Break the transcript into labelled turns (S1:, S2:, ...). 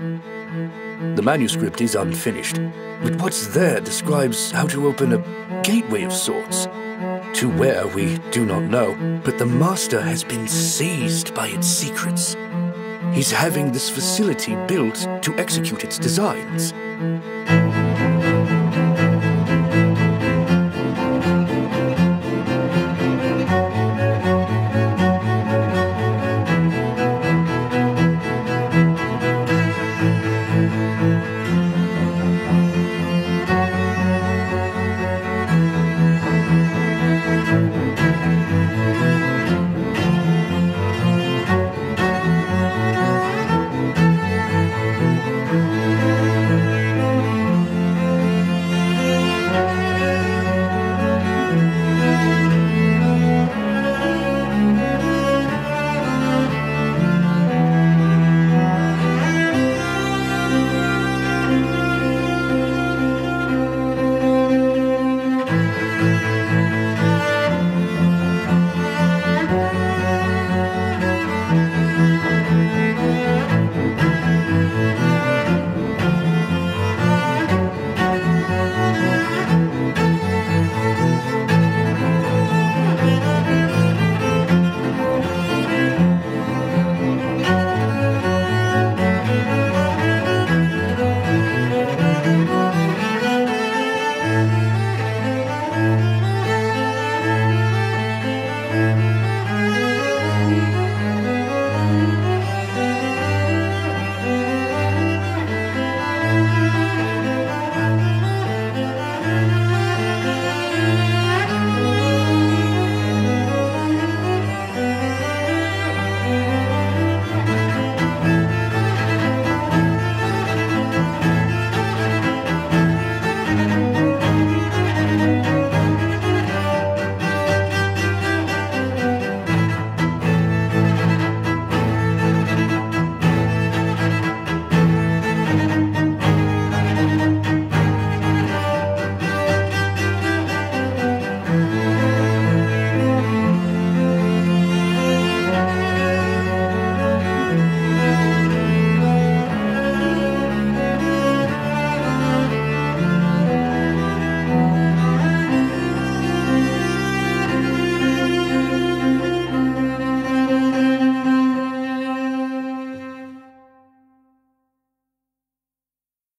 S1: The manuscript is unfinished, but what's there describes how to open a gateway of sorts. To where we do not know, but the Master has been seized by its secrets. He's having this facility built to execute its designs.